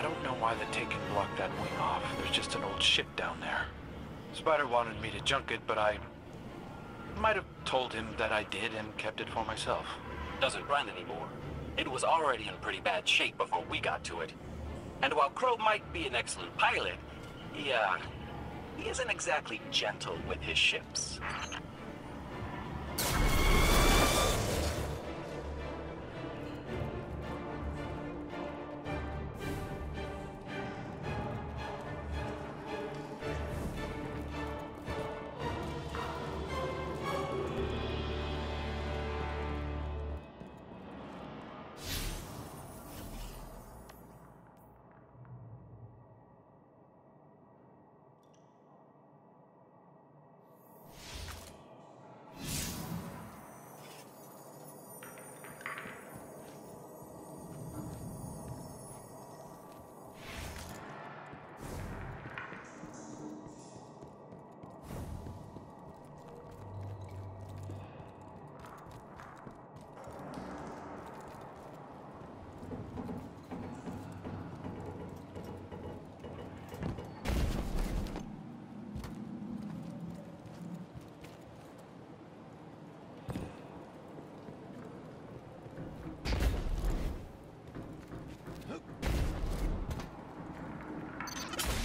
I don't know why the Taken blocked that wing off. There's just an old ship down there. Spider wanted me to junk it, but I might have told him that I did and kept it for myself. Doesn't run anymore. It was already in pretty bad shape before we got to it. And while Crow might be an excellent pilot, he, uh, he isn't exactly gentle with his ships.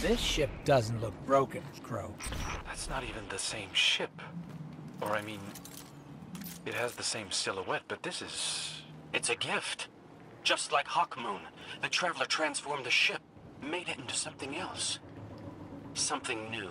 This ship doesn't look broken, Crow. That's not even the same ship. Or, I mean, it has the same silhouette, but this is... It's a gift. Just like Hawkmoon, the Traveler transformed the ship, made it into something else. Something new.